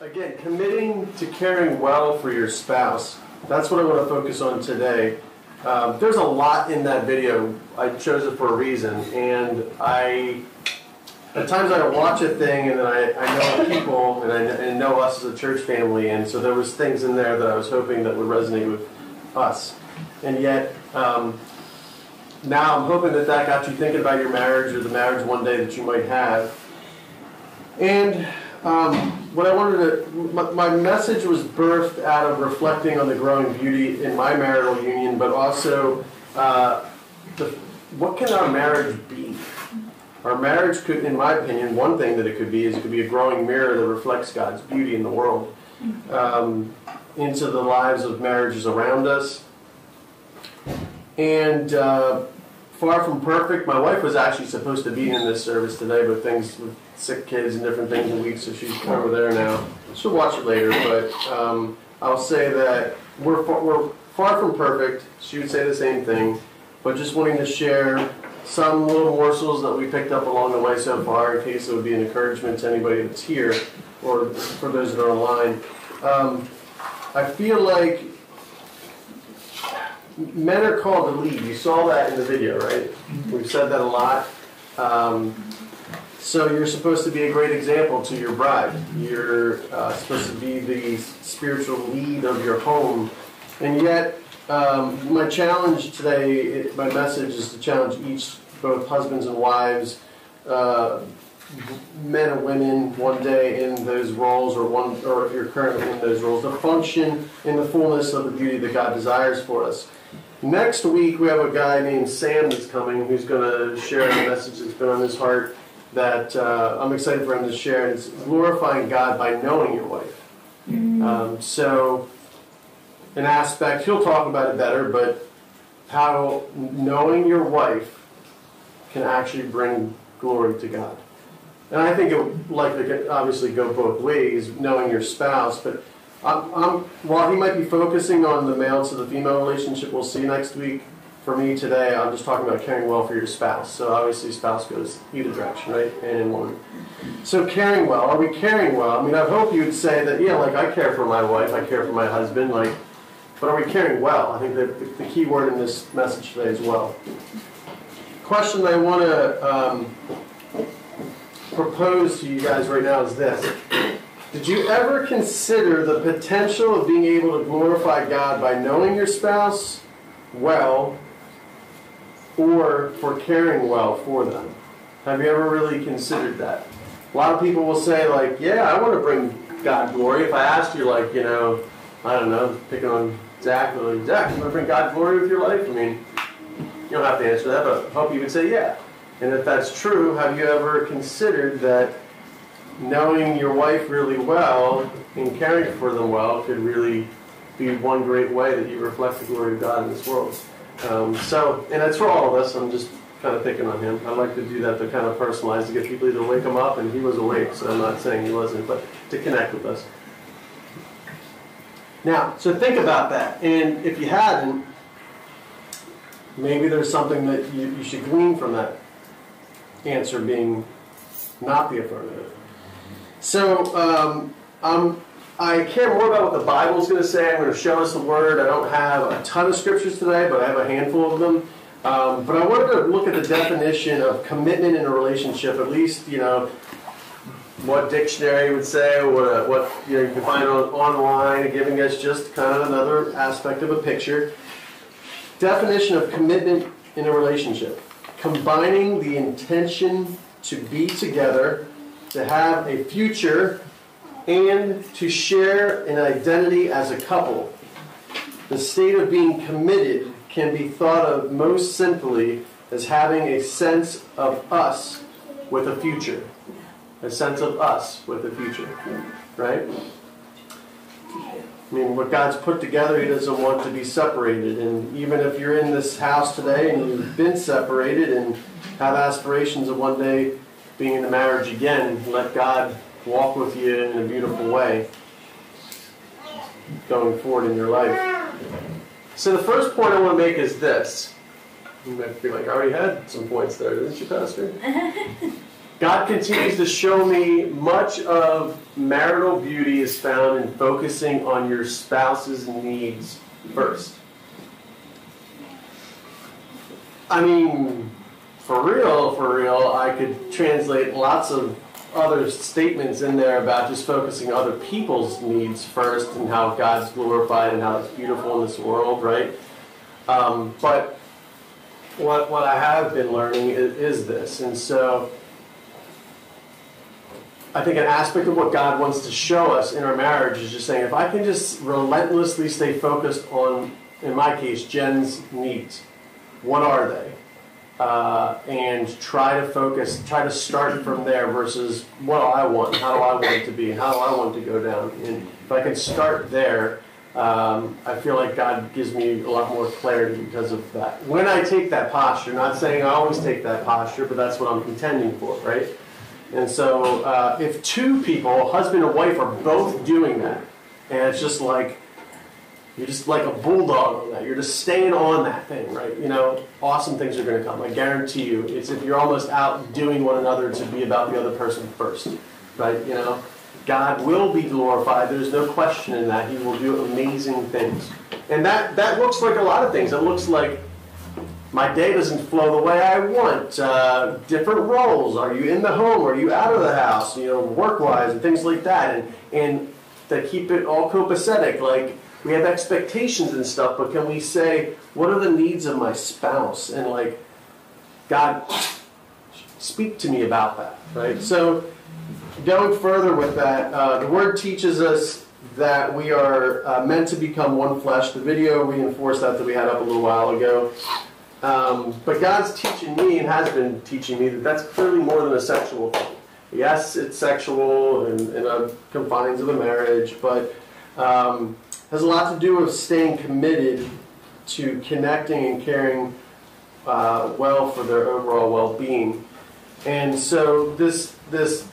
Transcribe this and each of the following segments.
Again, committing to caring well for your spouse. That's what I want to focus on today. Um, there's a lot in that video. I chose it for a reason, and I at times I watch a thing and then I, I know people and I and know us as a church family, and so there was things in there that I was hoping that would resonate with us, and yet um, now I'm hoping that that got you thinking about your marriage or the marriage one day that you might have, and um, what I wanted to, my, my, message was birthed out of reflecting on the growing beauty in my marital union, but also uh, the, what can our marriage be? Our marriage could, in my opinion, one thing that it could be is it could be a growing mirror that reflects God's beauty in the world um, into the lives of marriages around us. And uh, far from perfect, my wife was actually supposed to be in this service today, but things sick kids and different things in weeks, so she's over there now. She'll watch it later, but um, I'll say that we're far, we're far from perfect. She would say the same thing, but just wanting to share some little morsels that we picked up along the way so far, in case it would be an encouragement to anybody that's here or for those that are online. Um, I feel like men are called to lead. You saw that in the video, right? We've said that a lot. Um, so you're supposed to be a great example to your bride. You're uh, supposed to be the spiritual lead of your home. And yet, um, my challenge today, my message is to challenge each, both husbands and wives, uh, men and women, one day in those roles, or one, or if you're currently in those roles, to function in the fullness of the beauty that God desires for us. Next week, we have a guy named Sam that's coming who's going to share a message that's been on his heart that uh, I'm excited for him to share. And it's glorifying God by knowing your wife. Mm-hmm. Um, so, an aspect, he'll talk about it better, but how knowing your wife can actually bring glory to God. And I think it would likely obviously go both ways, knowing your spouse, but I'm, I'm, while he might be focusing on the male to the female relationship, we'll see next week for me today, I'm just talking about caring well for your spouse. So obviously, spouse goes either direction, right? And in one. So caring well. Are we caring well? I mean, I hope you'd say that, yeah, like I care for my wife, I care for my husband, like, but are we caring well? I think that the, key word in this message today is well. Question I want to um, propose to you guys right now is this. Did you ever consider the potential of being able to glorify God by knowing your spouse well or for caring well for them. Have you ever really considered that? A lot of people will say, like, yeah, I want to bring God glory. If I asked you, like, you know, I don't know, picking on Zach, like, Zach, you want to bring God glory with your life? I mean, you don't have to answer that, but I hope you would say yeah. And if that's true, have you ever considered that knowing your wife really well and caring for them well could really be one great way that you reflect the glory of God in this world? Um, so, and it's for all of us. I'm just kind of picking on him. I like to do that to kind of personalize, to get people to wake him up, and he was awake, so I'm not saying he wasn't, but to connect with us. Now, so think about that. And if you hadn't, maybe there's something that you, you should glean from that answer being not the affirmative. So, um, I'm I care more about what the Bible is going to say. I'm going to show us the Word. I don't have a ton of scriptures today, but I have a handful of them. Um, but I wanted to look at the definition of commitment in a relationship, at least, you know, what dictionary would say, or what, uh, what you, know, you can find on, online, giving us just kind of another aspect of a picture. Definition of commitment in a relationship combining the intention to be together, to have a future and to share an identity as a couple. The state of being committed can be thought of most simply as having a sense of us with a future. A sense of us with a future. Right? I mean, what God's put together, He doesn't want to be separated. And even if you're in this house today and you've been separated and have aspirations of one day being in a marriage again, let God walk with you in a beautiful way going forward in your life. So the first point I want to make is this. You might be like, I already had some points there, didn't you, Pastor? God continues to show me much of marital beauty is found in focusing on your spouse's needs first. I mean, for real, for real, I could translate lots of other statements in there about just focusing other people's needs first and how God's glorified and how it's beautiful in this world, right? Um, but what, what I have been learning is, is this. And so I think an aspect of what God wants to show us in our marriage is just saying, if I can just relentlessly stay focused on, in my case, Jen's needs, what are they? Uh, and try to focus, try to start from there versus what do I want, how do I want it to be, how do I want to go down. And if I can start there, um, I feel like God gives me a lot more clarity because of that. When I take that posture, not saying I always take that posture, but that's what I'm contending for, right? And so uh, if two people, husband and wife, are both doing that, and it's just like, you're just like a bulldog on that. You're just staying on that thing, right? You know, awesome things are going to come. I guarantee you. It's if you're almost out doing one another to be about the other person first, right? You know, God will be glorified. There's no question in that. He will do amazing things. And that, that looks like a lot of things. It looks like my day doesn't flow the way I want. Uh, different roles. Are you in the home? Are you out of the house? You know, work-wise and things like that. And, and to keep it all copacetic, like we have expectations and stuff, but can we say, what are the needs of my spouse? And like, God, speak to me about that, right? So going further with that, uh, the word teaches us that we are uh, meant to become one flesh. The video reinforced that that we had up a little while ago. Um, but God's teaching me and has been teaching me that that's clearly more than a sexual thing. Yes, it's sexual and in the confines of a marriage, but um, has a lot to do with staying committed to connecting and caring uh, well for their overall well-being. And so this this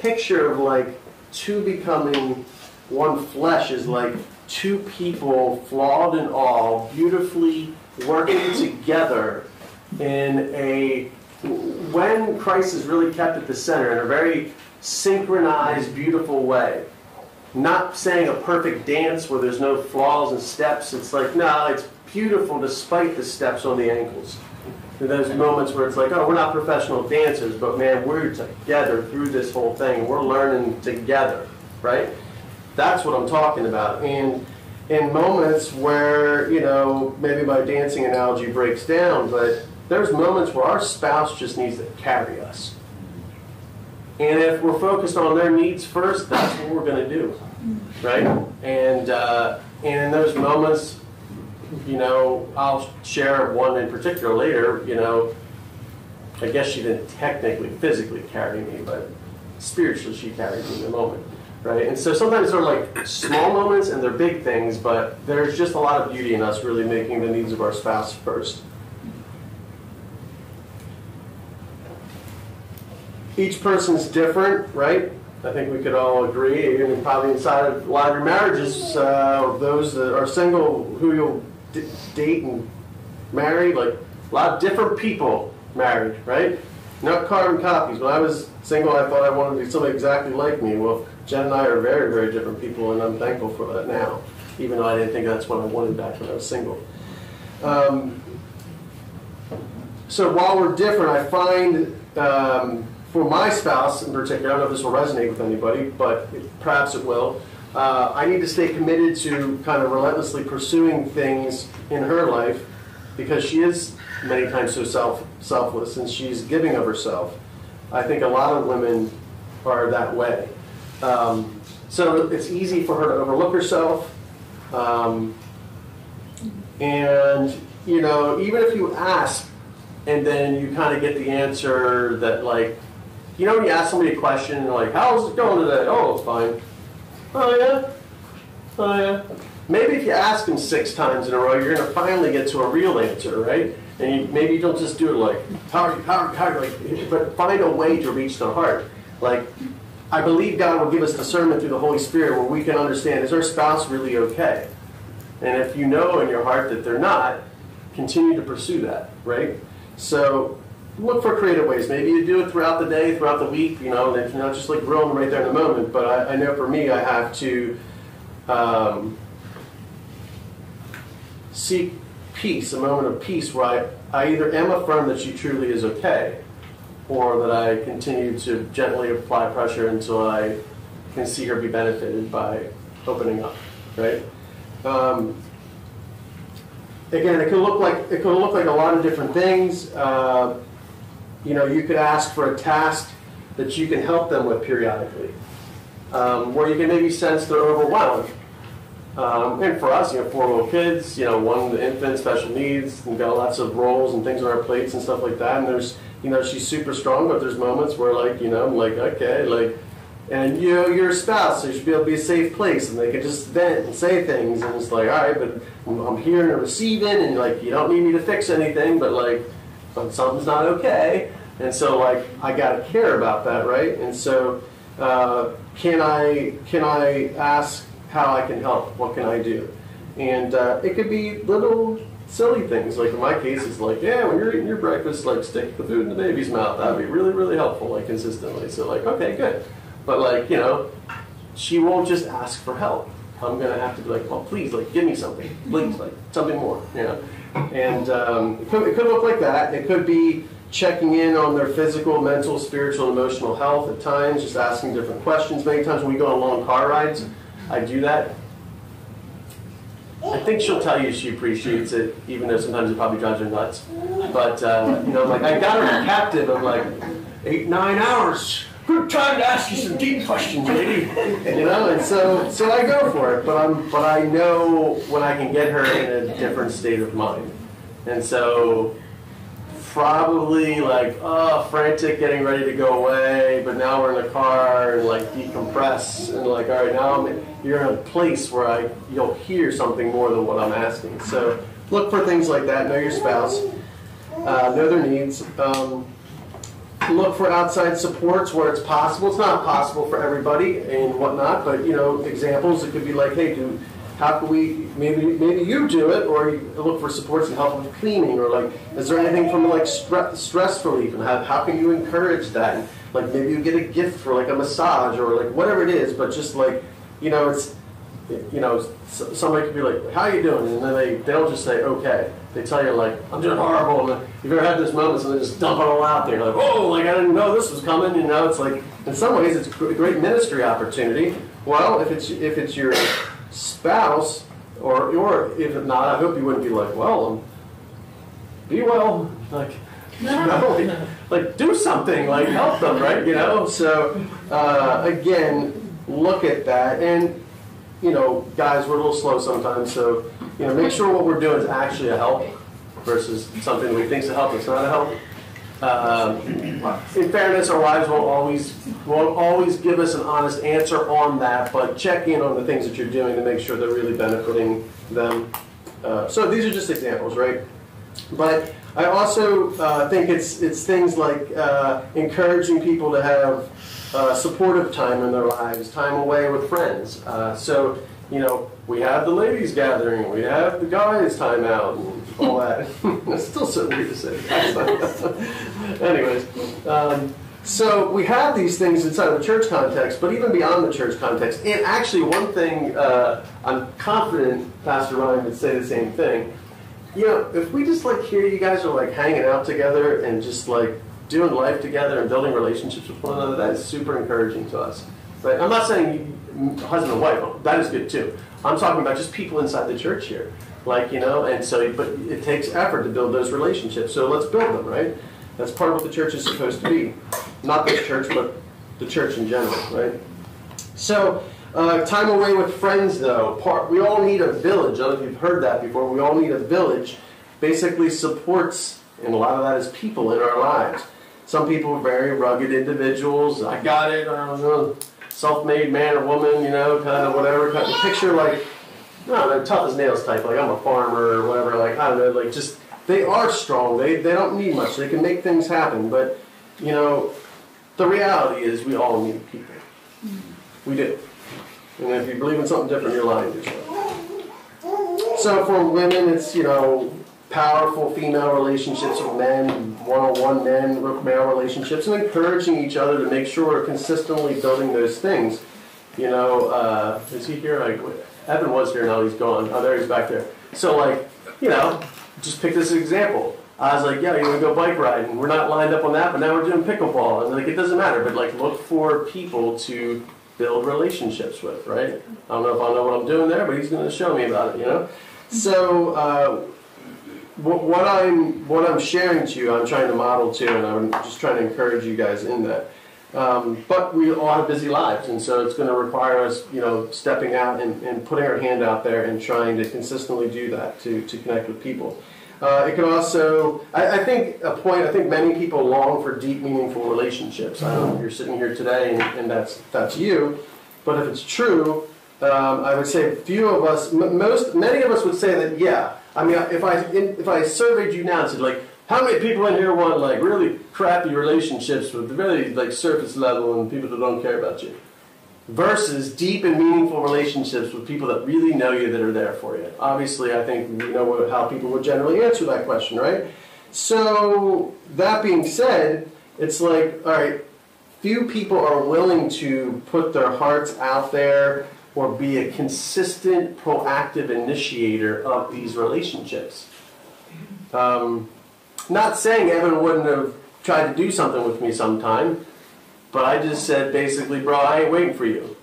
picture of like two becoming one flesh is like two people, flawed and all, beautifully working together in a when Christ is really kept at the center in a very synchronized, beautiful way. Not saying a perfect dance where there's no flaws and steps. It's like, no, it's beautiful despite the steps on the ankles. And those moments where it's like, oh, we're not professional dancers, but man, we're together through this whole thing. We're learning together, right? That's what I'm talking about. And in moments where, you know, maybe my dancing analogy breaks down, but there's moments where our spouse just needs to carry us. And if we're focused on their needs first, that's what we're going to do, right? And uh, and in those moments, you know, I'll share one in particular later. You know, I guess she didn't technically physically carry me, but spiritually she carried me in the moment, right? And so sometimes they're like small moments and they're big things, but there's just a lot of beauty in us really making the needs of our spouse first. Each person's different, right? I think we could all agree, even probably inside of a lot of your marriages, uh, those that are single, who you'll d- date and marry, like a lot of different people married, right? Not carbon copies. When I was single, I thought I wanted to be somebody exactly like me. Well, Jen and I are very, very different people, and I'm thankful for that now, even though I didn't think that's what I wanted back when I was single. Um, so while we're different, I find um, for my spouse in particular, I don't know if this will resonate with anybody, but perhaps it will. Uh, I need to stay committed to kind of relentlessly pursuing things in her life because she is many times so self selfless and she's giving of herself. I think a lot of women are that way. Um, so it's easy for her to overlook herself. Um, and, you know, even if you ask and then you kind of get the answer that, like, you know when you ask somebody a question and they're like, how's it going today? Oh, it's fine. Oh, yeah? Oh, yeah. Maybe if you ask them six times in a row, you're going to finally get to a real answer, right? And you, maybe you don't just do it like, how are you, how are how are like, but find a way to reach the heart. Like, I believe God will give us discernment through the Holy Spirit where we can understand, is our spouse really okay? And if you know in your heart that they're not, continue to pursue that, right? So look for creative ways. Maybe you do it throughout the day, throughout the week, you know, and you're not just like grilling right there in the moment. But I, I know for me, I have to um, seek peace, a moment of peace where I, I either am affirmed that she truly is okay, or that I continue to gently apply pressure until I can see her be benefited by opening up, right? Um, again, it can look like it can look like a lot of different things. Uh, you know, you could ask for a task that you can help them with periodically, um, where you can maybe sense they're overwhelmed. Um, and for us, you know, four little kids, you know, one the infant, special needs, we've got lots of roles and things on our plates and stuff like that. And there's, you know, she's super strong, but there's moments where, like, you know, I'm like, okay, like, and you know, your spouse, you should be able to be a safe place, and they can just vent and say things, and it's like, all right, but I'm here and receiving, and like, you don't need me to fix anything, but like, but something's not okay, and so like, I gotta care about that, right? And so, uh, can I can I ask how I can help? What can I do? And uh, it could be little silly things, like in my case, it's like, yeah, when you're eating your breakfast, like stick the food in the baby's mouth. That'd be really really helpful, like consistently. So like, okay, good. But like, you know, she won't just ask for help. I'm gonna have to be like, well, please, like, give me something, please, like, something more, you know. And um, it, could, it could look like that. It could be checking in on their physical, mental, spiritual, emotional health at times, just asking different questions. Many times when we go on long car rides, I do that. I think she'll tell you she appreciates it, even though sometimes it probably drives her nuts. But uh, you know, like I got her captive of like eight, nine hours good time to ask you some deep questions, lady. You know, and so so I go for it, but I'm but I know when I can get her in a different state of mind, and so probably like oh frantic, getting ready to go away, but now we're in the car and like decompress and like all right now I'm, you're in a place where I you'll hear something more than what I'm asking. So look for things like that. Know your spouse. Uh, know their needs. Um, look for outside supports where it's possible. It's not possible for everybody and whatnot, but you know, examples. It could be like, hey, do how can we maybe maybe you do it, or look for supports and help with cleaning, or like, is there anything from like stress, stress relief, and how, how can you encourage that? And, like maybe you get a gift for like a massage or like whatever it is, but just like you know, it's you know, somebody could be like, "How are you doing?" and then they they'll just say, "Okay." They tell you like, "I'm doing horrible," and you've ever had this moment, and they just dump it all out there. You're like, "Oh, like I didn't know this was coming." You know, it's like in some ways it's a great ministry opportunity. Well, if it's if it's your spouse, or or if not, I hope you wouldn't be like, "Well, um, be well," like. You know, like do something, like help them, right? You know. So uh, again, look at that, and you know, guys, we're a little slow sometimes, so, you know, make sure what we're doing is actually a help versus something we think is a help that's not a help. Um, in fairness, our wives won't always won't always give us an honest answer on that, but check in on the things that you're doing to make sure they're really benefiting them. Uh, so these are just examples, right? But I also uh, think it's it's things like uh, encouraging people to have uh, supportive time in their lives, time away with friends. Uh, so, you know, we have the ladies gathering, we have the guys time out, and all that. it's still so weird to say. Anyways, um, so we have these things inside of the church context, but even beyond the church context. And actually, one thing uh, I'm confident Pastor Ryan would say the same thing. You know, if we just like hear you guys are like hanging out together and just like doing life together and building relationships with one another, that is super encouraging to us. Right? I'm not saying husband and wife, that is good too. I'm talking about just people inside the church here. Like, you know, and so, but it takes effort to build those relationships. So let's build them, right? That's part of what the church is supposed to be. Not this church, but the church in general, right? So, uh, time away with friends, though. Part, we all need a village. I don't know if you've heard that before. We all need a village. Basically, supports, and a lot of that is people in our lives. Some people are very rugged individuals. I got it. I don't know. Self-made man or woman, you know, kind of whatever. Kind of picture like, no, they're tough as nails type. Like I'm a farmer or whatever. Like I don't know. Like just they are strong. They they don't need much. They can make things happen. But you know, the reality is we all need people. We do. And if you believe in something different, you're lying to yourself. So for women, it's you know powerful female relationships with men, one-on-one men, male relationships, and encouraging each other to make sure we're consistently building those things. You know, uh, is he here? Like, Evan was here, now he's gone. Oh, there he's back there. So, like, you know, just pick this example. I was like, yeah, you want to go bike riding? We're not lined up on that, but now we're doing pickleball. And like, it doesn't matter, but like, look for people to build relationships with, right? I don't know if I know what I'm doing there, but he's going to show me about it, you know? So, uh, what I'm what I'm sharing to you, I'm trying to model too, and I'm just trying to encourage you guys in that. Um, but we all have busy lives, and so it's going to require us, you know, stepping out and, and putting our hand out there and trying to consistently do that to, to connect with people. Uh, it can also, I, I, think, a point, I think many people long for deep, meaningful relationships. I don't know if you're sitting here today and, and that's, that's you, but if it's true, um, I would say few of us, most, many of us would say that, yeah. I mean, if I, if I surveyed you now and said, like, how many people in here want like really crappy relationships with really like surface level and people that don't care about you? Versus deep and meaningful relationships with people that really know you that are there for you. Obviously, I think we know how people would generally answer that question, right? So, that being said, it's like, all right, few people are willing to put their hearts out there or be a consistent, proactive initiator of these relationships. Um, not saying Evan wouldn't have tried to do something with me sometime, but I just said basically, bro, I ain't waiting for you.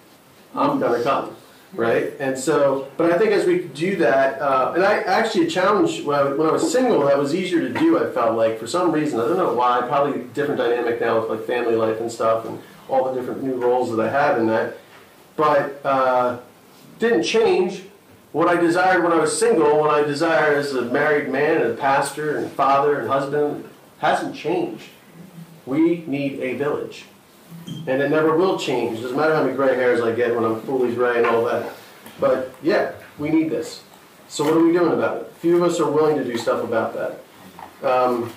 I'm gonna come, right? And so, but I think as we do that, uh, and I actually a challenge when I, when I was single, that was easier to do. I felt like for some reason, I don't know why. Probably different dynamic now with like family life and stuff, and all the different new roles that I have in that. But uh, didn't change what I desired when I was single, what I desire as a married man and a pastor and father and husband hasn't changed. We need a village. And it never will change. Doesn't matter how many gray hairs I get when I'm fully gray and all that. But yeah, we need this. So what are we doing about it? Few of us are willing to do stuff about that. Um,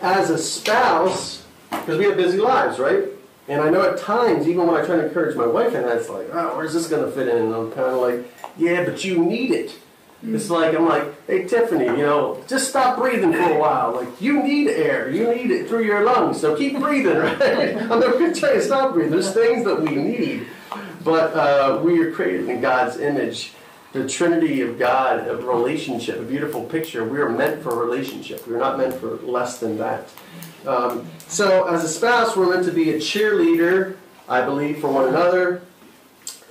as a spouse, because we have busy lives, right? And I know at times, even when I try to encourage my wife, and it's like, oh, where's this going to fit in? And I'm kind of like, yeah, but you need it. It's like I'm like, hey Tiffany, you know, just stop breathing for a while. Like you need air, you need it through your lungs, so keep breathing, right? I'm never gonna tell you stop breathing. There's things that we need, but uh, we are created in God's image, the Trinity of God, a relationship, a beautiful picture. We are meant for a relationship. We're not meant for less than that. Um, so, as a spouse, we're meant to be a cheerleader, I believe, for one another.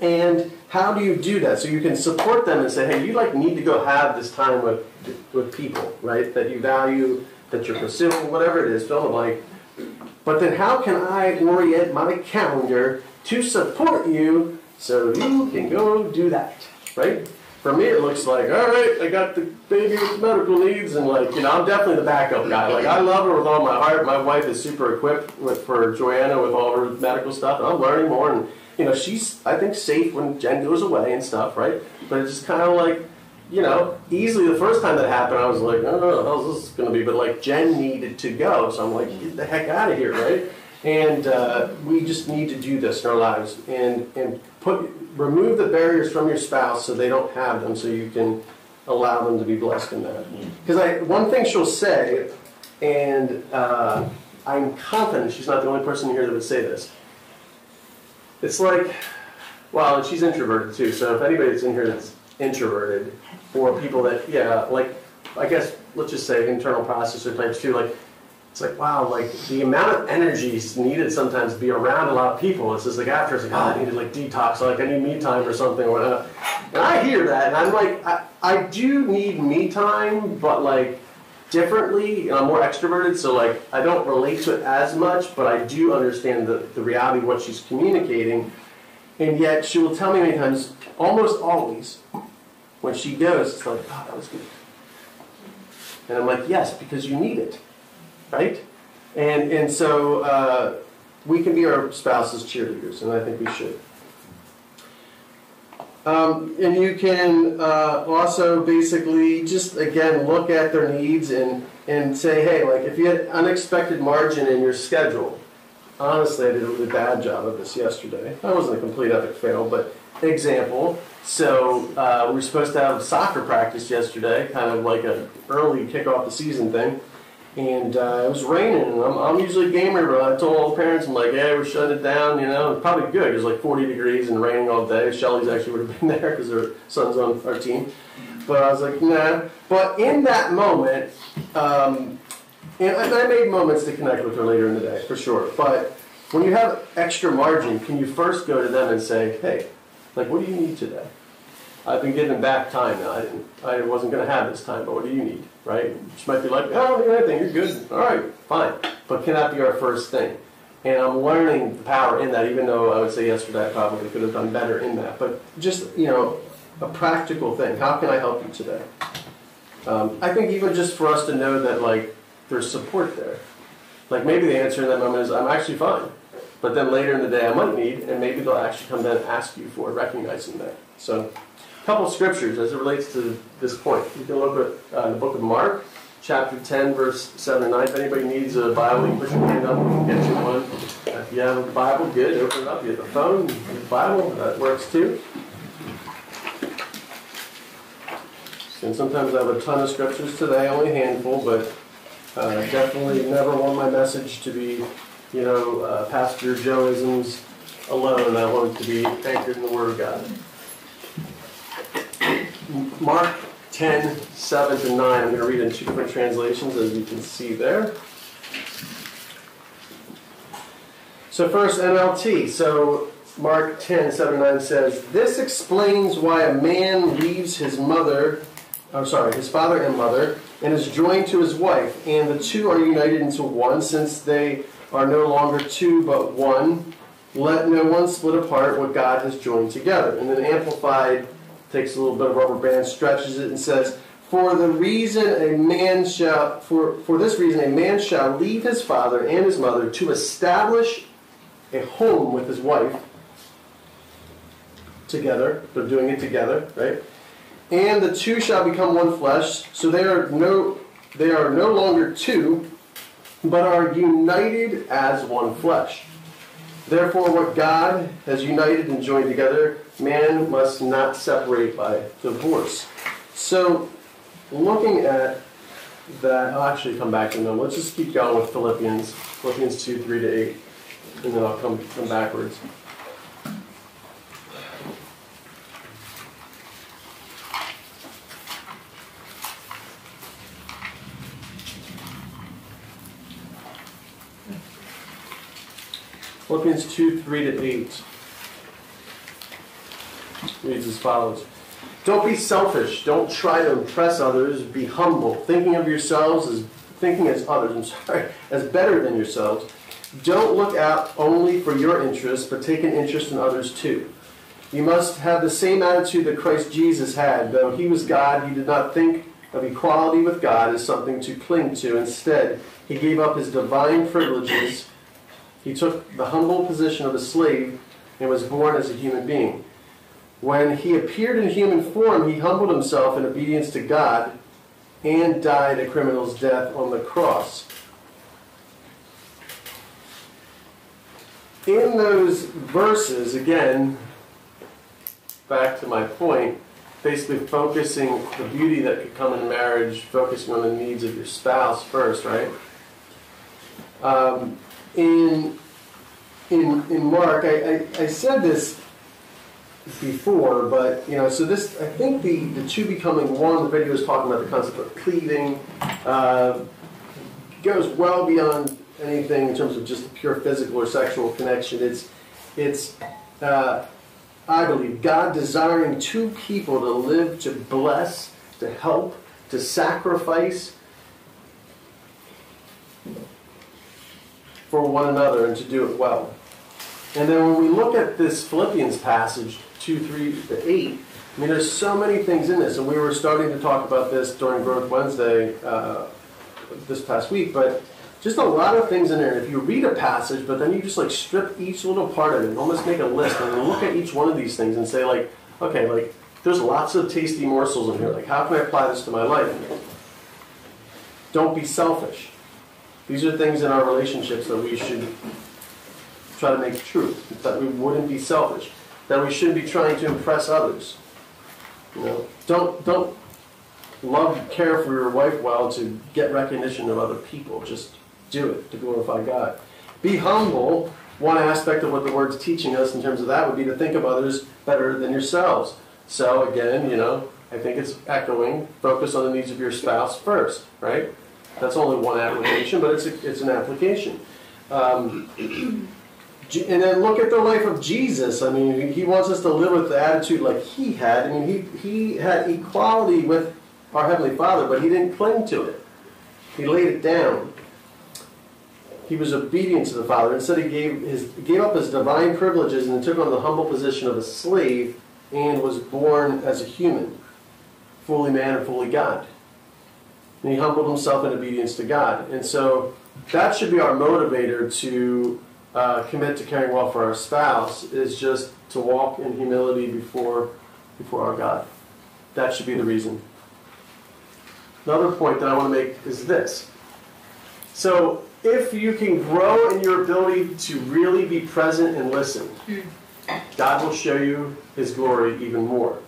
And how do you do that? So you can support them and say, hey, you like need to go have this time with with people, right? That you value, that you're pursuing, whatever it is, fill in blank. But then how can I orient my calendar to support you so you can go do that, right? For me, it looks like, all right, I got the baby with medical needs, and like, you know, I'm definitely the backup guy. Like, I love her with all my heart. My wife is super equipped with for Joanna with all her medical stuff, and I'm learning more. And you know, she's I think safe when Jen goes away and stuff, right? But it's just kind of like, you know, easily the first time that happened, I was like, oh, how's this going to be? But like, Jen needed to go, so I'm like, get the heck out of here, right? And uh, we just need to do this in our lives and and put remove the barriers from your spouse so they don't have them, so you can allow them to be blessed in that. Because I one thing she'll say, and uh, I'm confident she's not the only person here that would say this. It's like, well, and she's introverted too. So if anybody's in here that's introverted, or people that, yeah, like, I guess let's just say internal processor types too, like it's like wow, like the amount of energy needed sometimes to be around a lot of people. It's just like after it's like, oh, I need to like detox, or like I need me time or something or whatever. And I hear that, and I'm like, I, I do need me time, but like differently. and I'm more extroverted, so like I don't relate to it as much, but I do understand the, the reality of what she's communicating. And yet she will tell me many times, almost always, when she goes, it's like, oh, that was good. And I'm like, yes, because you need it right? And, and so uh, we can be our spouse's cheerleaders, and I think we should. Um, and you can uh, also basically just again look at their needs and, and say, hey, like if you had unexpected margin in your schedule, honestly, I did a really bad job of this yesterday. I wasn't a complete epic fail, but example. So uh, we were supposed to have soccer practice yesterday, kind of like an early kickoff the season thing. And uh, it was raining, and I'm, I'm usually a gamer, but I told all the parents, I'm like, hey, we're shutting it down, you know. Probably good. It was like 40 degrees and raining all day. Shelly's actually would have been there because her son's on our team. But I was like, nah. But in that moment, um, and I made moments to connect with her later in the day, for sure. But when you have extra margin, can you first go to them and say, hey, like, what do you need today? I've been given back time now. I didn't. I wasn't going to have this time, but what do you need? Right? She might be like, oh, I don't need anything. You're good. All right, fine. But can that be our first thing? And I'm learning the power in that, even though I would say yesterday I probably could have done better in that. But just you know, a practical thing. How can I help you today? Um, I think even just for us to know that like there's support there. Like maybe the answer in that moment is I'm actually fine. But then later in the day I might need, and maybe they'll actually come down and ask you for recognizing that. So couple scriptures as it relates to this point. You can look at uh, the book of Mark, chapter 10, verse 7 and 9. If anybody needs a Bible, you put your hand up, can get you one. If you have a Bible, good, open it up. You have a phone, the Bible, that works too. And sometimes I have a ton of scriptures today, only a handful, but uh, definitely never want my message to be, you know, uh, Pastor Joeisms alone. I want it to be anchored in the Word of God. Mark 10, 7 to 9. I'm going to read in two different translations, as you can see there. So, first, NLT. So, Mark 10, 7 to 9 says, This explains why a man leaves his mother, I'm sorry, his father and mother, and is joined to his wife, and the two are united into one, since they are no longer two but one. Let no one split apart what God has joined together. And then Amplified takes a little bit of rubber band, stretches it, and says, For the reason a man shall for, for this reason a man shall leave his father and his mother to establish a home with his wife together. They're doing it together, right? And the two shall become one flesh, so they are no they are no longer two, but are united as one flesh. Therefore, what God has united and joined together, man must not separate by divorce. So, looking at that, I'll actually come back to them. Let's just keep going with Philippians, Philippians 2, 3 to 8, and then I'll come, come backwards. Philippians 2 3 to 8 reads as follows Don't be selfish. Don't try to impress others. Be humble, thinking of yourselves as thinking as others, I'm sorry, as better than yourselves. Don't look out only for your interests, but take an interest in others too. You must have the same attitude that Christ Jesus had. Though he was God, he did not think of equality with God as something to cling to. Instead, he gave up his divine privileges he took the humble position of a slave and was born as a human being. When he appeared in human form, he humbled himself in obedience to God and died a criminal's death on the cross. In those verses, again, back to my point, basically focusing the beauty that could come in marriage, focusing on the needs of your spouse first, right? Um, in in in Mark, I, I, I, said this before, but you know, so this I think the the two becoming one. The video is talking about the concept of cleaving. Uh, goes well beyond anything in terms of just pure physical or sexual connection. It's it's uh, I believe God desiring two people to live, to bless, to help, to sacrifice for one another and to do it well. And then when we look at this Philippians passage, 2, 3 to 8, I mean, there's so many things in this, and we were starting to talk about this during Growth Wednesday uh, this past week, but just a lot of things in there. If you read a passage, but then you just like strip each little part of it and almost make a list and look at each one of these things and say, like, okay, like, there's lots of tasty morsels in here. Like, how can I apply this to my life? Don't be selfish. These are things in our relationships that we should try to make true, that we wouldn't be selfish. That we shouldn't be trying to impress others. You know, don't don't love care for your wife well to get recognition of other people. Just do it to glorify God. Be humble. One aspect of what the word's teaching us in terms of that would be to think of others better than yourselves. So again, you know, I think it's echoing. Focus on the needs of your spouse first, right? That's only one application, but it's a, it's an application. Um, and then look at the life of Jesus. I mean, he wants us to live with the attitude like he had. I mean, he, he had equality with our Heavenly Father, but he didn't cling to it. He laid it down. He was obedient to the Father. Instead, he gave, his, gave up his divine privileges and took on the humble position of a slave and was born as a human, fully man and fully God. And he humbled himself in obedience to God. And so that should be our motivator to uh, commit to caring well for our spouse, is just to walk in humility before, before our God. That should be the reason. Another point that I want to make is this. So, if you can grow in your ability to really be present and listen, God will show you His glory even more.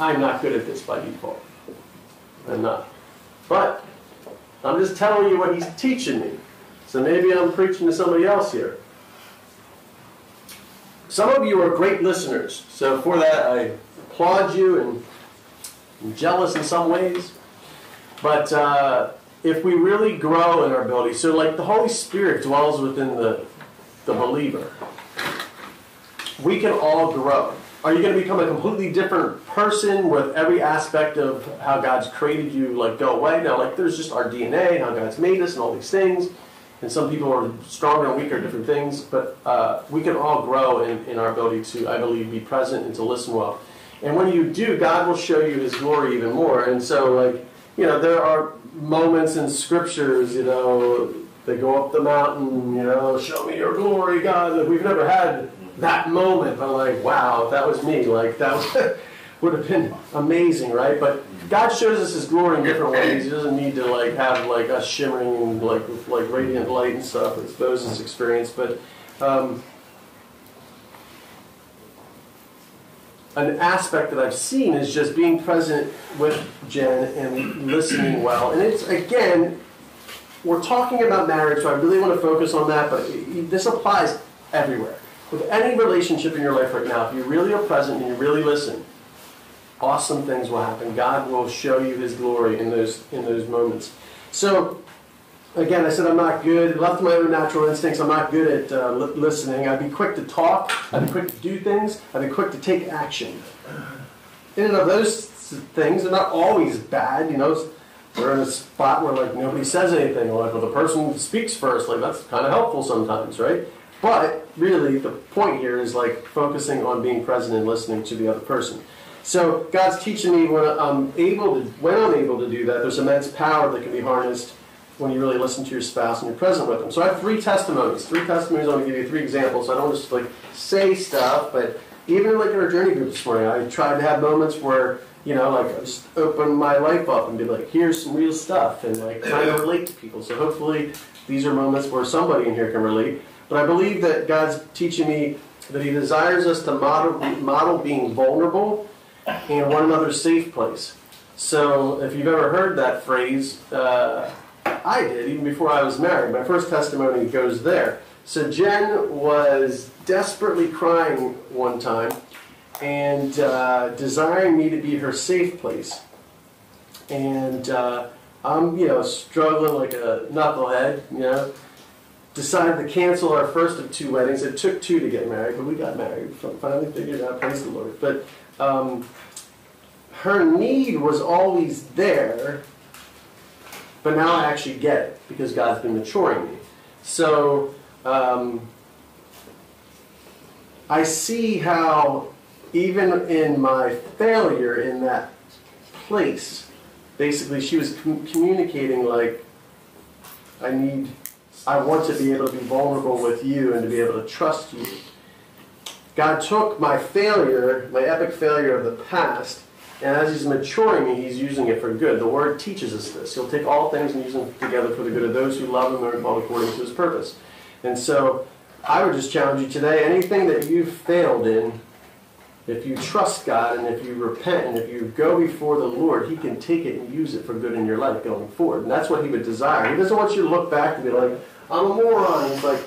I'm not good at this by default. I'm not. But I'm just telling you what He's teaching me. So maybe I'm preaching to somebody else here. Some of you are great listeners. So for that, I applaud you and I'm jealous in some ways. But uh, if we really grow in our ability, so like the Holy Spirit dwells within the, the believer, we can all grow. Are you going to become a completely different person with every aspect of how God's created you like go away? Now, like there's just our DNA, and how God's made us, and all these things. And some people are stronger and weaker, different things. But uh, we can all grow in, in our ability to, I believe, be present and to listen well. And when you do, God will show you His glory even more. And so, like, you know, there are moments in scriptures, you know, they go up the mountain, you know, show me your glory, God. We've never had that moment, but like, wow, if that was me, like that would have been amazing, right? But God shows us His glory in different ways. He doesn't need to like have like us shimmering and like like radiant light and stuff as Moses experienced, but. Um, an aspect that I've seen is just being present with Jen and listening well. And it's, again, we're talking about marriage, so I really want to focus on that, but this applies everywhere. With any relationship in your life right now, if you really are present and you really listen, awesome things will happen. God will show you His glory in those in those moments. So, again, I said I'm not good. Left to my own natural instincts, I'm not good at uh, li- listening. I'd be quick to talk. I'd be quick to do things. I'd be quick to take action. In and of those things, they're not always bad. You know, we're in a spot where like nobody says anything, or like well, the person speaks first. Like that's kind of helpful sometimes, right? But really, the point here is like focusing on being present and listening to the other person. So God's teaching me when I'm able to, when I'm able to do that, there's immense power that can be harnessed when you really listen to your spouse and you're present with them. So I have three testimonies. Three testimonies. I'm going to give you three examples. So I don't just like say stuff, but even like in our journey group this morning, I tried to have moments where you know, like I just open my life up and be like, here's some real stuff, and like kind of relate to people. So hopefully, these are moments where somebody in here can relate. But I believe that God's teaching me that He desires us to model, model being vulnerable in one another's safe place. So if you've ever heard that phrase, uh, I did even before I was married. My first testimony goes there. So Jen was desperately crying one time and uh, desiring me to be her safe place. And uh, I'm, you know, struggling like a knucklehead, you know. Decided to cancel our first of two weddings. It took two to get married, but we got married. Finally figured out, praise the Lord. But um, her need was always there, but now I actually get it because God's been maturing me. So um, I see how even in my failure in that place, basically she was com- communicating like, I need, I want to be able to be vulnerable with you and to be able to trust you. God took my failure, my epic failure of the past, and as He's maturing me, He's using it for good. The Word teaches us this. He'll take all things and use them together for the good of those who love Him and are called according to His purpose. And so, I would just challenge you today anything that you've failed in, if you trust God and if you repent and if you go before the Lord, He can take it and use it for good in your life going forward. And that's what He would desire. He doesn't want you to look back and be like, I'm a moron. He's like,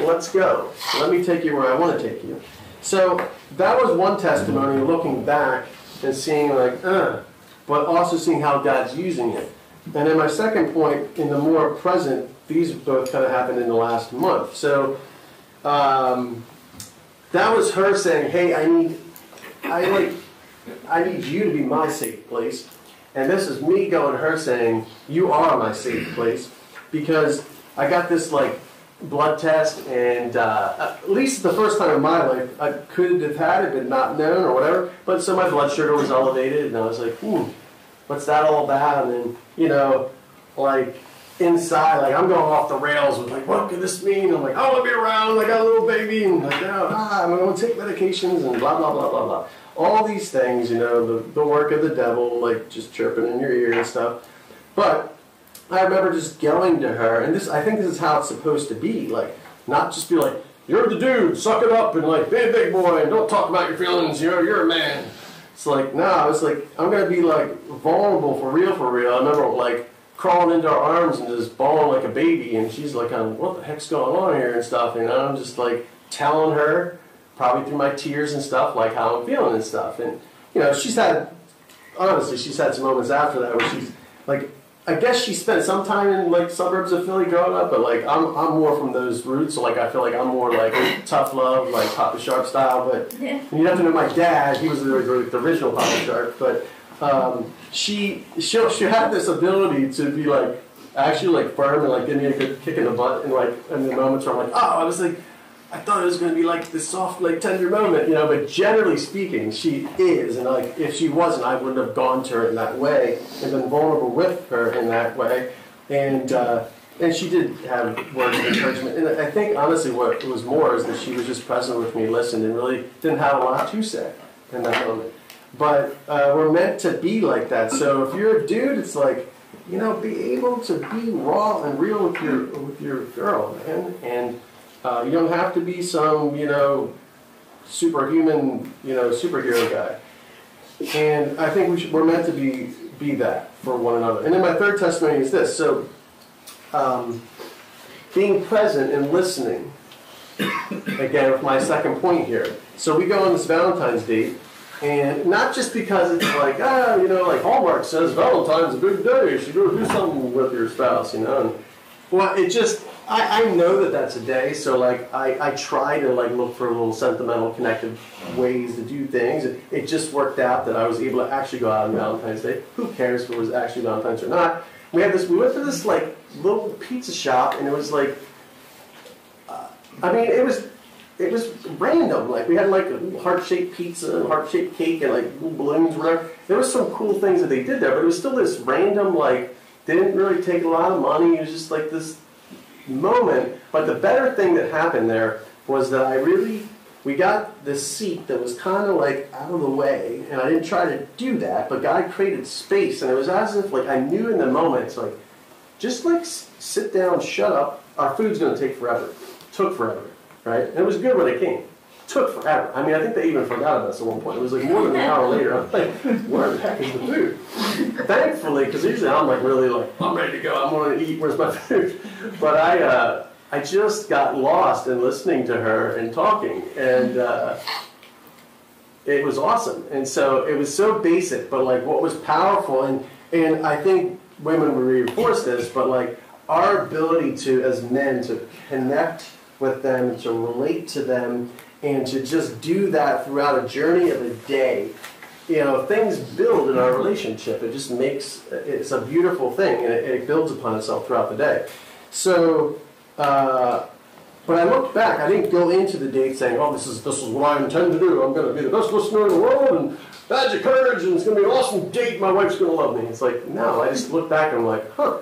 let's go. Let me take you where I want to take you. So that was one testimony, looking back and seeing like, uh, but also seeing how God's using it. And then my second point, in the more present, these both kind of happened in the last month. So um, that was her saying, "Hey, I need, I like, I need you to be my safe place," and this is me going her saying, "You are my safe place," because I got this like blood test, and uh, at least the first time in my life, I could have had it but not known or whatever. But so my blood sugar was elevated, and I was like, "Hmm, what's that all about?" And then you know, like inside, like I'm going off the rails with like, what could this mean? I'm like, I want to be around, I got a little baby, and like, oh, ah, I'm going to take medications and blah blah blah blah blah. All these things, you know, the, the work of the devil, like just chirping in your ear and stuff. But I remember just going to her, and this I think this is how it's supposed to be, like not just be like, you're the dude, suck it up, and like be a big boy, and don't talk about your feelings. You know, you're a man. It's like, no, nah, it's like I'm gonna be like vulnerable for real, for real. I remember like crawling into her arms and just bawling like a baby, and she's like, um, "What the heck's going on here?" and stuff. And I'm just like telling her, probably through my tears and stuff, like how I'm feeling and stuff. And you know, she's had honestly, she's had some moments after that where she's like, I guess she spent some time in like suburbs of Philly growing up, but like I'm I'm more from those roots, so like I feel like I'm more like tough love, like Papa Sharp style. But you have to know my dad; he was the, the original Papa Sharp, but um, she she she had this ability to be like actually like firm and like give me a good kick in the butt and like in the moments where I'm like, oh, I was like, I thought it was going to be like this soft, like tender moment, you know. But generally speaking, she is, and like if she wasn't, I wouldn't have gone to her in that way and been vulnerable with her in that way. And uh, and she did have words of encouragement. And I think honestly, what was more is that she was just present with me, listened, and really didn't have a lot to say in that moment. But uh, we're meant to be like that. So if you're a dude, it's like, you know, be able to be raw and real with your with your girl, man. And uh, you don't have to be some, you know, superhuman, you know, superhero guy. And I think we should, we're meant to be be that for one another. And then my third testimony is this: so um, being present and listening. Again, with my second point here. So we go on this Valentine's date, and not just because it's like, ah, you know, like Hallmark says Valentine's a big day, you should go do something with your spouse, you know. And, well, it just, I, I know that that's a day, so like I, I try to like look for a little sentimental, connected ways to do things. It, it just worked out that I was able to actually go out on Valentine's Day. Who cares if it was actually Valentine's or not? We had this. We went to this like little pizza shop, and it was like, uh, I mean, it was it was random. Like we had like a heart-shaped pizza and heart-shaped cake and like balloons, whatever. There was some cool things that they did there, but it was still this random like didn't really take a lot of money. It was just like this moment. But the better thing that happened there was that I really we got this seat that was kind of like out of the way, and I didn't try to do that, but God created space, and it was as if like I knew in the moment, it's like just like sit down, shut up. Our food's going to take forever. It took forever right? And it was good when it came. Took forever. I mean, I think they even forgot about us at one point. It was like more than an hour later. I'm like, where the heck is the food? Thankfully, because usually I'm like really like, I'm ready to go. I'm going to eat. Where's my food? But I, uh, I just got lost in listening to her and talking, and uh, it was awesome. And so it was so basic, but like what was powerful, and and I think women will reinforce this, but like our ability to, as men, to connect with them, to relate to them, and to just do that throughout a journey of a day. You know, things build in our relationship. It just makes it's a beautiful thing, and it, it builds upon itself throughout the day. So, uh, but I looked back. I didn't go into the date saying, "Oh, this is this is what I intend to do. I'm going to be the best listener in the world, and badge of courage, and it's going to be an awesome date. My wife's going to love me." It's like no. I just look back and I'm like, "Huh,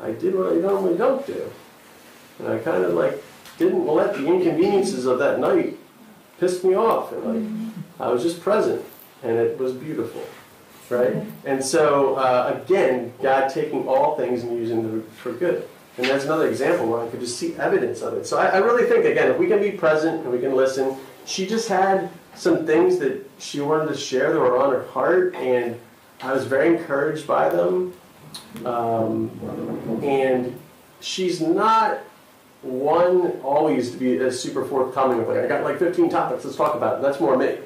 I did what I normally don't do," and I kind of like didn't let the inconveniences of that night piss me off. And mm-hmm. I was just present, and it was beautiful, right? And so uh, again, God taking all things and using them for good. And that's another example where I could just see evidence of it. So I, I really think again, if we can be present and we can listen, she just had some things that she wanted to share that were on her heart, and I was very encouraged by them. Um, and she's not one always to be as super forthcoming like I got like 15 topics, let's talk about it. That's more me.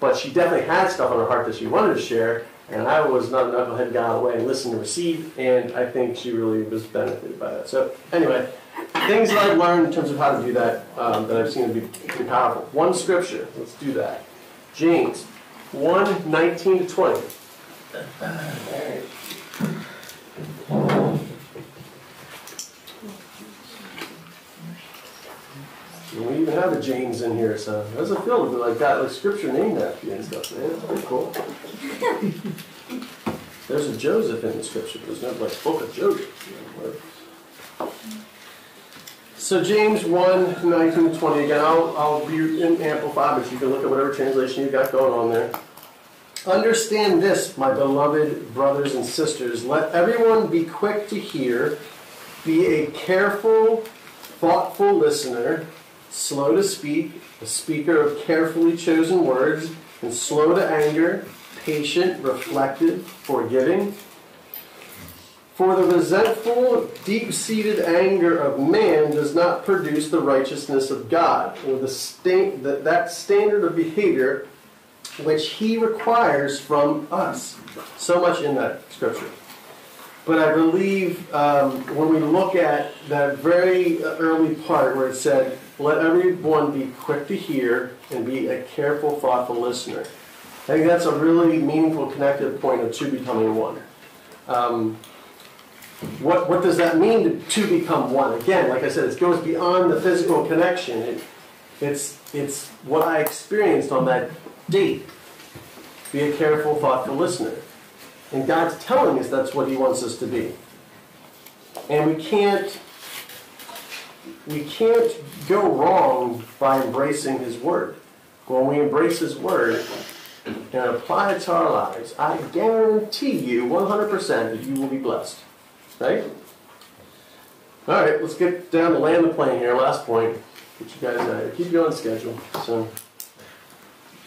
But she definitely had stuff on her heart that she wanted to share, and I was not a knucklehead got away and listened and receive, and I think she really was benefited by that. So anyway, things that I've learned in terms of how to do that um, that I've seen to be pretty powerful. One scripture, let's do that. James 1, 19 to 20. And we even have a James in here, so does it feel to be like that, like scripture named after you and stuff, man? It's pretty cool. There's a Joseph in the scripture, there's no like book of Joseph. So James 1, 19 to 20, again, I'll, I'll be in Amplified, but you can look at whatever translation you got going on there. Understand this, my beloved brothers and sisters. Let everyone be quick to hear, be a careful, thoughtful listener, slow to speak, a speaker of carefully chosen words, and slow to anger, patient, reflective, forgiving. For the resentful, deep seated anger of man does not produce the righteousness of God, or the sta- that, that standard of behavior which he requires from us. So much in that scripture. But I believe um, when we look at that very early part where it said, let everyone be quick to hear and be a careful, thoughtful listener. I think that's a really meaningful connective point of two becoming one. Um, what, what does that mean to, to become one? Again, like I said, it goes beyond the physical connection. It, it's, it's what I experienced on that date. Be a careful, thoughtful listener. And God's telling us that's what He wants us to be. And we can't we can't go wrong by embracing His Word. When we embrace His Word and apply it to our lives, I guarantee you 100% that you will be blessed. Right? All right, let's get down to land the plane here. Last point. Get you guys out here. Keep you on schedule. So,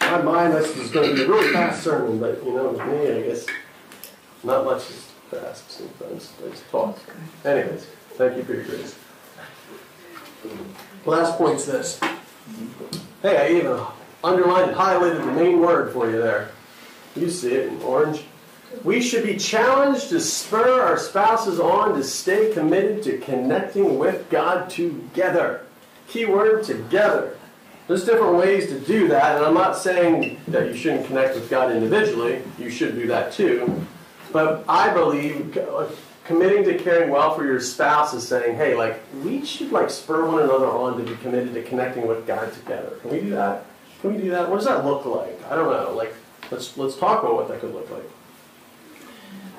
my mind, this is going to be a really fast sermon, but you know, with me, I guess not much is fast sometimes. I just talk. Anyways, thank you for your grace. Last point's this. Hey, I even underlined and highlighted the main word for you there. You see it in orange. We should be challenged to spur our spouses on to stay committed to connecting with God together. Key word together. There's different ways to do that, and I'm not saying that you shouldn't connect with God individually. You should do that too. But I believe committing to caring well for your spouse is saying, hey, like we should like spur one another on to be committed to connecting with God together. Can we do that? Can we do that? What does that look like? I don't know. Like let's let's talk about what that could look like.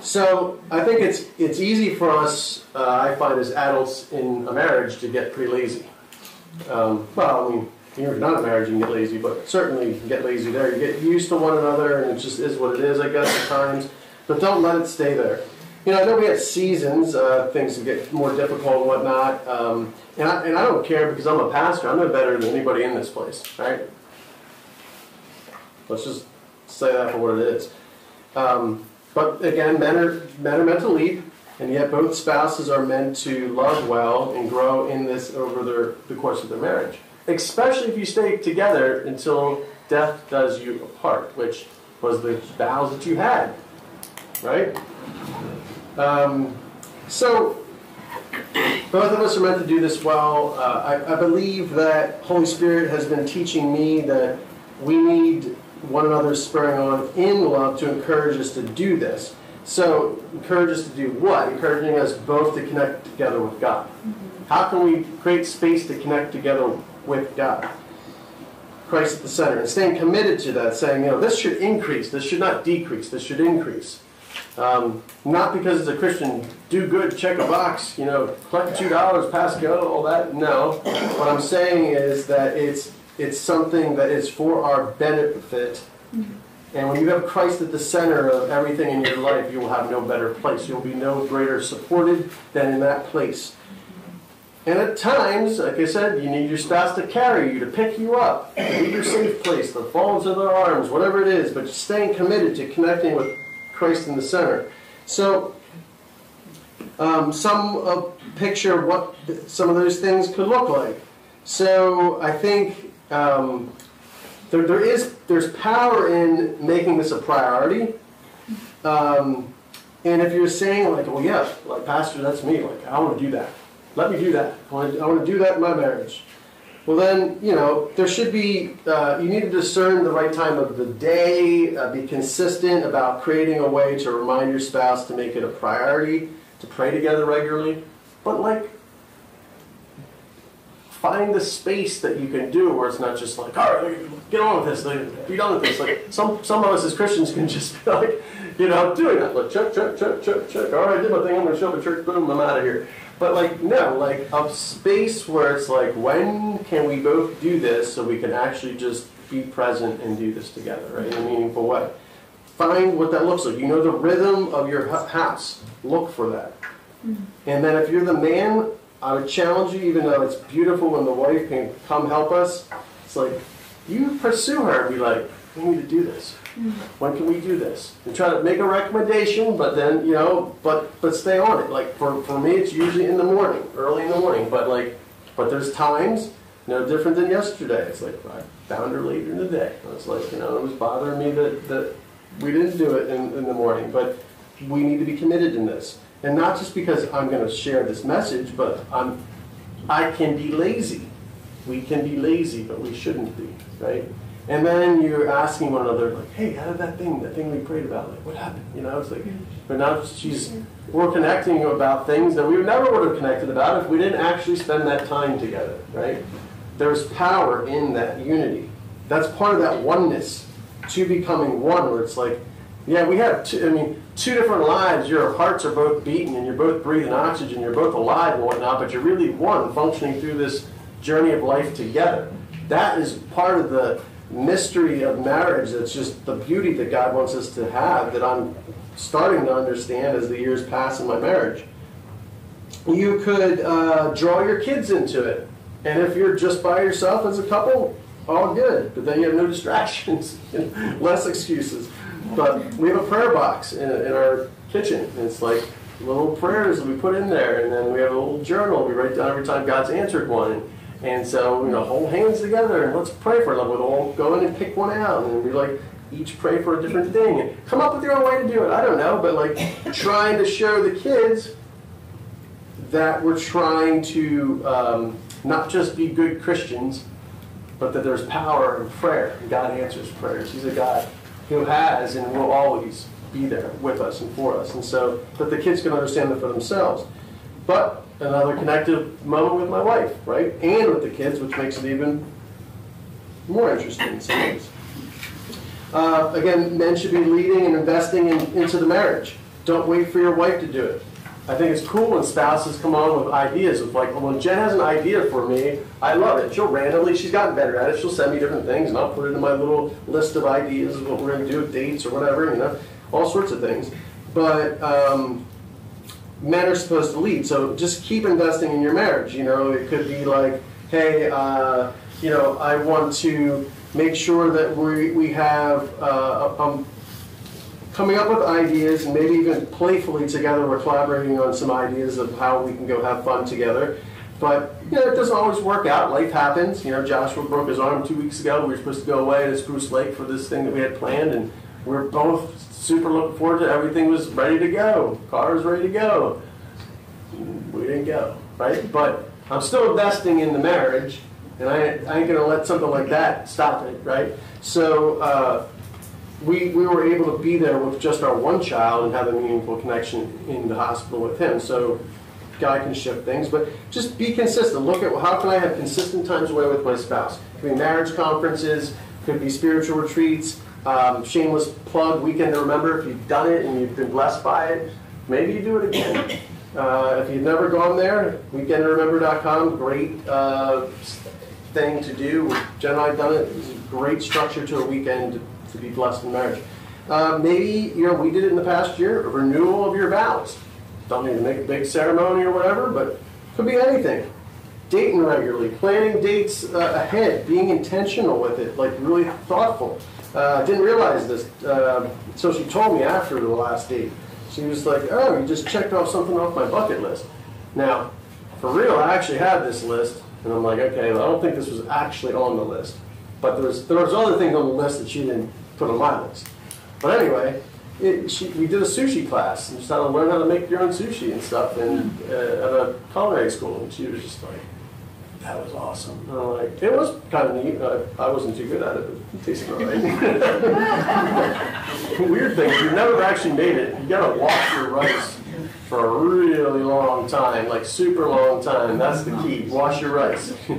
So I think it's it's easy for us, uh, I find, as adults in a marriage to get pretty lazy. Um, well, I mean, you're not a marriage, you can get lazy, but certainly you can get lazy there. You get used to one another, and it just is what it is, I guess, at times. But don't let it stay there. You know, I know we have seasons, uh, things get more difficult and whatnot, um, and, I, and I don't care because I'm a pastor. I'm no better than anybody in this place, right? Let's just say that for what it is. Um, but again, men are, men are meant to lead, and yet both spouses are meant to love well and grow in this over their, the course of their marriage. Especially if you stay together until death does you apart, which was the vows that you had, right? Um, so, both of us are meant to do this well. Uh, I, I believe that Holy Spirit has been teaching me that we need one another's spurring on in love to encourage us to do this. So, encourage us to do what? Encouraging us both to connect together with God. How can we create space to connect together with God? Christ at the center. And staying committed to that, saying, you know, this should increase, this should not decrease, this should increase. Um, not because it's a Christian, do good, check a box, you know, collect two dollars, pass go, all that. No. What I'm saying is that it's it's something that is for our benefit. And when you have Christ at the center of everything in your life, you will have no better place. You'll be no greater supported than in that place. And at times, like I said, you need your spouse to carry you, to pick you up, to be your safe place, to fall into their arms, whatever it is, but staying committed to connecting with Christ in the center. So, um, some uh, picture what some of those things could look like. So, I think um, there, there is there's power in making this a priority. Um, and if you're saying like, well, yeah, like pastor, that's me. Like, I want to do that. Let me do that. I want to, I want to do that in my marriage. Well, then, you know, there should be, uh, you need to discern the right time of the day, uh, be consistent about creating a way to remind your spouse to make it a priority, to pray together regularly. But, like, find the space that you can do where it's not just like, all right, get on with this, be done with this. Like, some, some of us as Christians can just be like, you know, doing that. Like, check, check, check, check, check. All right, I did my thing. I'm going to show up at church. Boom, I'm out of here. But like no, like a space where it's like when can we both do this so we can actually just be present and do this together, right? In a meaningful way. Find what that looks like. You know the rhythm of your house. Look for that. Mm-hmm. And then if you're the man, I would challenge you, even though it's beautiful when the wife can come help us, it's like you pursue her and be like, we need to do this. When can we do this? And try to make a recommendation, but then, you know, but but stay on it. Like for, for me it's usually in the morning, early in the morning. But like but there's times no different than yesterday. It's like I found her later in the day. It's like, you know, it was bothering me that, that we didn't do it in, in the morning. But we need to be committed in this. And not just because I'm going to share this message, but I'm I can be lazy. We can be lazy, but we shouldn't be, right? And then you're asking one another, like, hey, how did that thing, that thing we prayed about, like, what happened? You know, it's like, but now she's, we're connecting about things that we never would have connected about if we didn't actually spend that time together, right? There's power in that unity. That's part of that oneness to becoming one, where it's like, yeah, we have, two, I mean, two different lives. Your hearts are both beating and you're both breathing oxygen, you're both alive and whatnot, but you're really one functioning through this journey of life together. That is part of the mystery of marriage that's just the beauty that God wants us to have that I'm starting to understand as the years pass in my marriage. You could uh, draw your kids into it. And if you're just by yourself as a couple, all good. But then you have no distractions, less excuses. But we have a prayer box in, in our kitchen. It's like little prayers that we put in there. And then we have a little journal we write down every time God's answered one. And so, you know, hold hands together and let's pray for them. We'll all go in and pick one out and we like each pray for a different thing. And come up with your own way to do it. I don't know, but like trying to show the kids that we're trying to um, not just be good Christians, but that there's power in prayer. And God answers prayers. He's a God who has and will always be there with us and for us. And so that the kids can understand that for themselves. But another connective moment with my wife, right? And with the kids, which makes it even more interesting in some ways. Uh, again, men should be leading and investing in, into the marriage. Don't wait for your wife to do it. I think it's cool when spouses come on with ideas of like, well, when Jen has an idea for me, I love it. She'll randomly, she's gotten better at it. She'll send me different things, and I'll put it in my little list of ideas of what we're going to do, dates or whatever, you know, all sorts of things. But um, men are supposed to lead. So just keep investing in your marriage. You know, it could be like, hey, uh, you know, I want to make sure that we, we have, uh, um, coming up with ideas and maybe even playfully together, we're collaborating on some ideas of how we can go have fun together. But, you know, it doesn't always work out. Life happens. You know, Joshua broke his arm two weeks ago. We were supposed to go away to Spruce Lake for this thing that we had planned, and we're both super looking forward to everything was ready to go. Car was ready to go. We didn't go, right? But I'm still investing in the marriage, and I, I ain't going to let something like that stop it, right? So uh, we, we were able to be there with just our one child and have a meaningful connection in the hospital with him. So God can shift things, but just be consistent. Look at how can I have consistent times away with my spouse? Could be marriage conferences, could be spiritual retreats, um, shameless plug, Weekend to Remember. If you've done it and you've been blessed by it, maybe you do it again. Uh, if you've never gone there, weekendremember.com, great uh, thing to do. Jen and I have done it. It's a great structure to a weekend to, be blessed in marriage. Uh, maybe, you know, we did it in the past year, a renewal of your vows. Don't need to make a big ceremony or whatever, but could be anything. dating regularly, planning dates uh, ahead, being intentional with it, like really thoughtful. Uh, didn't realize this, uh, so she told me after the last date. She was like, "Oh, you just checked off something off my bucket list." Now, for real, I actually had this list, and I'm like, "Okay, well, I don't think this was actually on the list." But there was there was other things on the list that she didn't put on my list. But anyway, it, she, we did a sushi class and just how to learn how to make your own sushi and stuff and uh, at a culinary school. And she was just like, that was awesome. And I'm like, it was kind of neat. I, I wasn't too good at it, but it tasted all right. Weird thing, if you've never actually made it, you gotta wash your rice for a really long time, like super long time. That's the key. Wash your rice.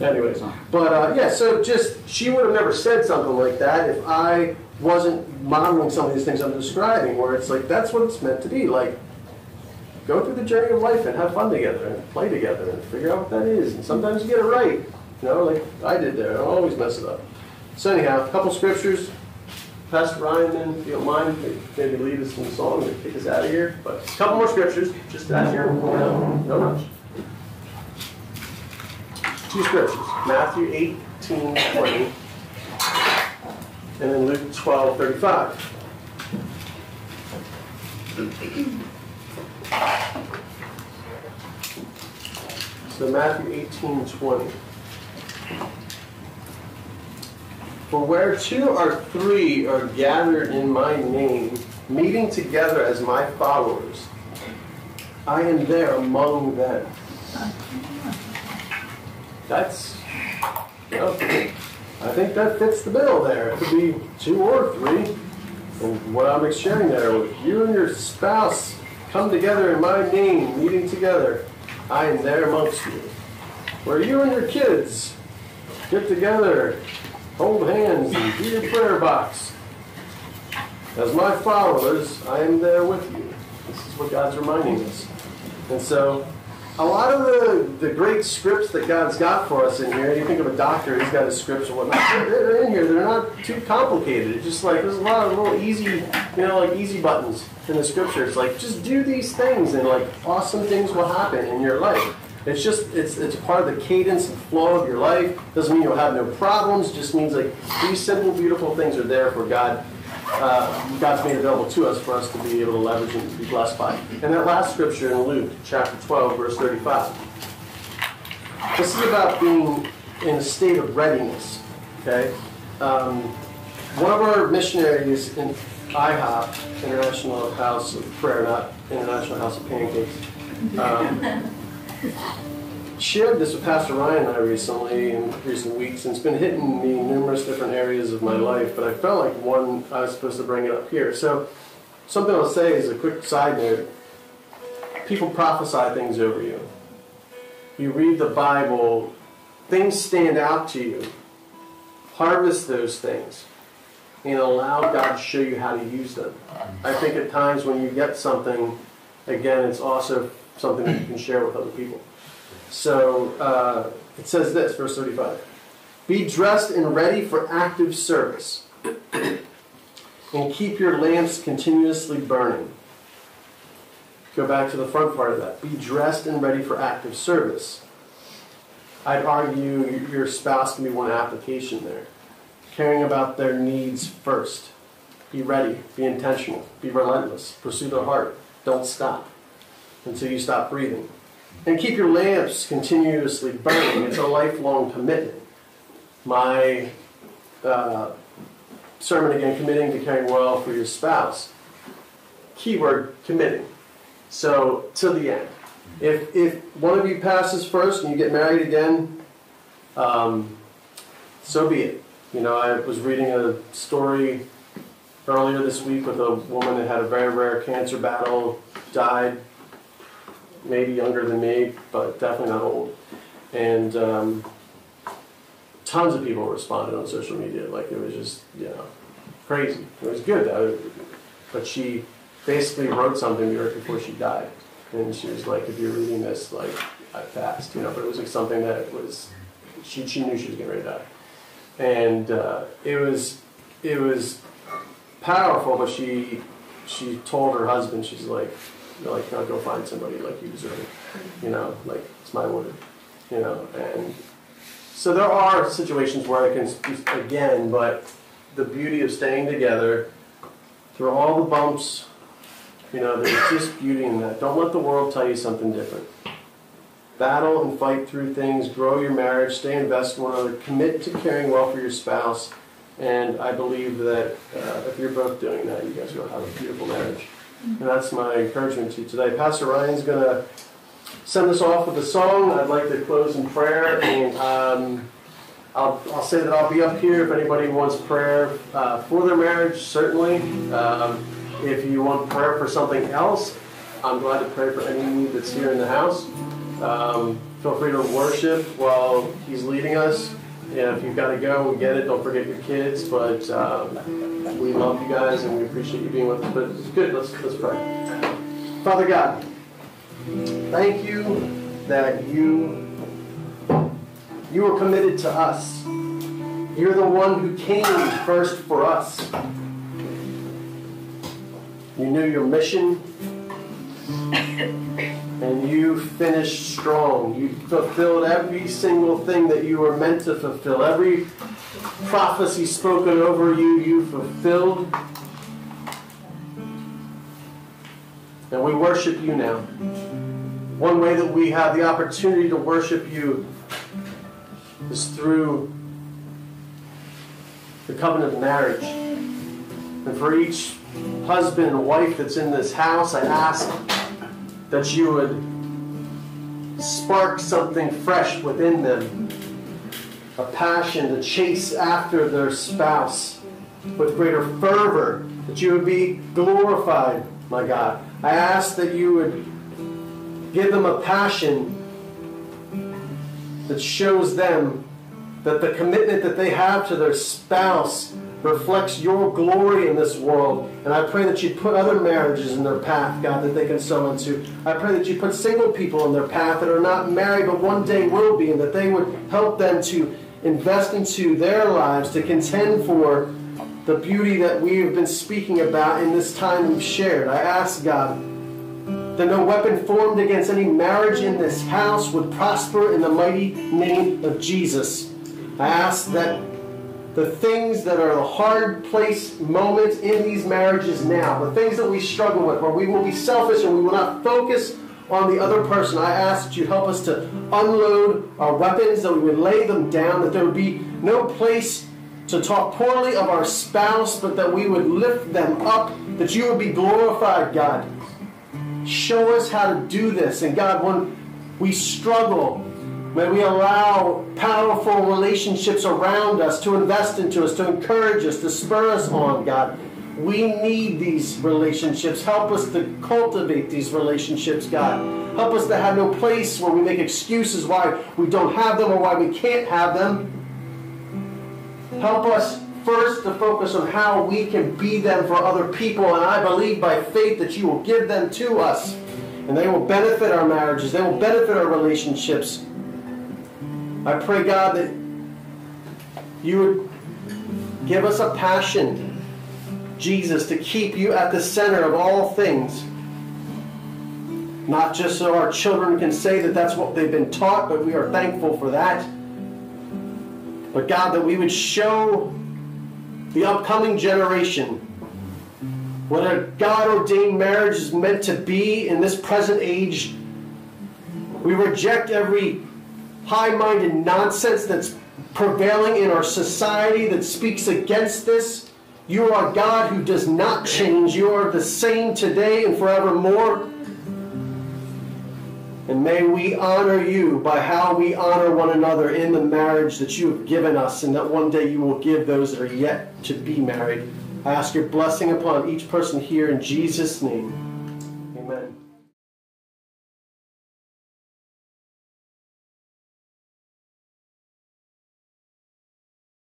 Anyways, but uh, yeah, so just she would have never said something like that if I wasn't modeling some of these things I'm describing, where it's like that's what it's meant to be. Like, go through the journey of life and have fun together and play together and figure out what that is. And sometimes you get it right, you know, like I did there. I always mess it up. So anyhow, a couple scriptures. Pastor Ryan, then, if you don't mind, maybe lead us in the song and kick us out of here. But a couple more scriptures, just as here. no, no. Two scriptures, Matthew 18, 20, and then Luke 12, 35. So Matthew 18, 20. For where two or three are gathered in my name, meeting together as my followers, I am there among them. That's, you know, I think that fits the bill there. It could be two or three. And what I'm sharing there with you and your spouse come together in my name, meeting together, I am there amongst you. Where you and your kids get together, hold hands, and do your prayer box. As my followers, I am there with you. This is what God's reminding us. And so, a lot of the, the great scripts that God's got for us in here, you think of a doctor, he's got his scripts and whatnot, they're in here. They're not too complicated. It's just like, there's a lot of little easy, you know, like easy buttons in the scripture. It's like, just do these things and like awesome things will happen in your life. It's just, it's, it's part of the cadence and flow of your life. Doesn't mean you'll have no problems. Just means like these simple, beautiful things are there for God. Uh, God's made available to us for us to be able to leverage and be blessed by. And that last scripture in Luke chapter 12, verse 35. This is about being in a state of readiness. Okay? Um, one of our missionaries in IHOP, International House of Prayer, not International House of Pancakes, um, shared this with Pastor Ryan and I recently in recent weeks, and it's been hitting me in numerous different areas of my life, but I felt like one, I was supposed to bring it up here. So, something I'll say is a quick side note. People prophesy things over you. You read the Bible, things stand out to you. Harvest those things and allow God to show you how to use them. I think at times when you get something, again, it's also something that you can share with other people. So uh, it says this, verse 35 Be dressed and ready for active service, and keep your lamps continuously burning. Go back to the front part of that. Be dressed and ready for active service. I'd argue your spouse can be one application there. Caring about their needs first. Be ready, be intentional, be relentless, pursue their heart, don't stop until you stop breathing. And keep your lamps continuously burning. It's a lifelong commitment. My uh, sermon again, committing to caring well for your spouse. Keyword committing. So, to the end. If, if one of you passes first and you get married again, um, so be it. You know, I was reading a story earlier this week with a woman that had a very rare cancer battle, died maybe younger than me, but definitely not old. And um, tons of people responded on social media. Like it was just, you know, crazy. It was good. but she basically wrote something right before she died. And she was like, if you're reading this, like, I fast, you know, but it was like something that was, she, she knew she was getting ready to die. And uh, it was, it was powerful, but she, she told her husband, she's like, like, now go find somebody like you deserve it. You know, like, it's my word. you know, and so there are situations where I can, again, but the beauty of staying together through all the bumps, you know, there's just beauty in that. Don't let the world tell you something different. Battle and fight through things, grow your marriage, stay invested in one another, commit to caring well for your spouse, and I believe that uh, if you're both doing that, you guys will have a beautiful marriage. And that's my encouragement to you today. Pastor Ryan's going to send us off with a song. I'd like to close in prayer, and um, I'll, I'll say that I'll be up here if anybody wants prayer uh, for their marriage, certainly. Um, if you want prayer for something else, I'm glad to pray for any need that's here in the house. Um, feel free to worship while he's leading us. Yeah, if you've got to go, we get it. Don't forget your kids. But um, we love you guys and we appreciate you being with us. But it's good. Let's let's pray. Father God, thank you that you you were committed to us. You're the one who came first for us. You knew your mission and you finished strong. You fulfilled every single thing that you were meant to fulfill. Every prophecy spoken over you, you fulfilled. And we worship you now. One way that we have the opportunity to worship you is through the covenant of marriage. And for each husband and wife that's in this house, I ask that you would spark something fresh within them a passion to chase after their spouse with greater fervor, that you would be glorified, my God. I ask that you would give them a passion that shows them that the commitment that they have to their spouse reflects your glory in this world. And I pray that you put other marriages in their path, God, that they can sow into. I pray that you put single people in their path that are not married but one day will be, and that they would help them to invest into their lives, to contend for the beauty that we have been speaking about in this time we've shared. I ask, God, that no weapon formed against any marriage in this house would prosper in the mighty name of Jesus. I ask that the things that are the hard place moments in these marriages now, the things that we struggle with, where we will be selfish and we will not focus on the other person. I ask that you help us to unload our weapons, that we would lay them down, that there would be no place to talk poorly of our spouse, but that we would lift them up, that you would be glorified, God. Show us how to do this. And God, when we struggle, May we allow powerful relationships around us to invest into us, to encourage us, to spur us on, God. We need these relationships. Help us to cultivate these relationships, God. Help us to have no place where we make excuses why we don't have them or why we can't have them. Help us first to focus on how we can be them for other people. And I believe by faith that you will give them to us. And they will benefit our marriages, they will benefit our relationships. I pray, God, that you would give us a passion, Jesus, to keep you at the center of all things. Not just so our children can say that that's what they've been taught, but we are thankful for that. But God, that we would show the upcoming generation what a God ordained marriage is meant to be in this present age. We reject every high minded nonsense that's prevailing in our society that speaks against this. You are God who does not change. You are the same today and forevermore. And may we honor you by how we honor one another in the marriage that you have given us, and that one day you will give those that are yet to be married. I ask your blessing upon each person here in Jesus' name.